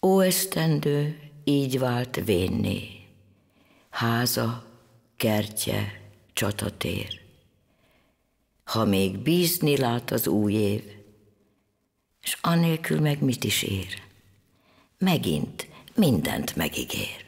Ó esztendő így vált vénné, háza, kertje, csatatér. Ha még bízni lát az új év, s anélkül meg mit is ér? Megint mindent megígér.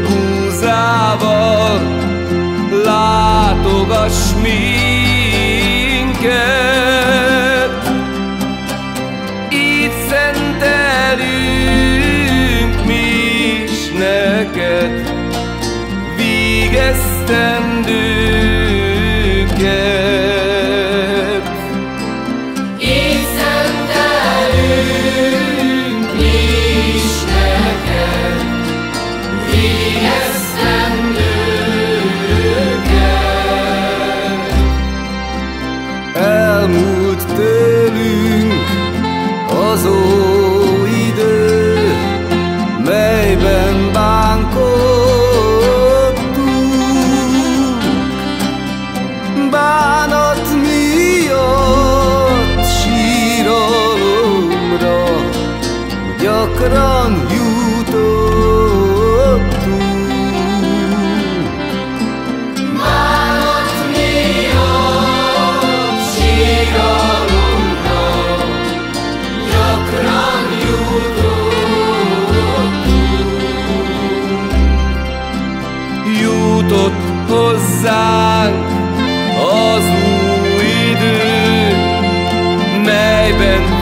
búzával látogass minket. Így szentelünk mi is neked, végeztem glóriát mond.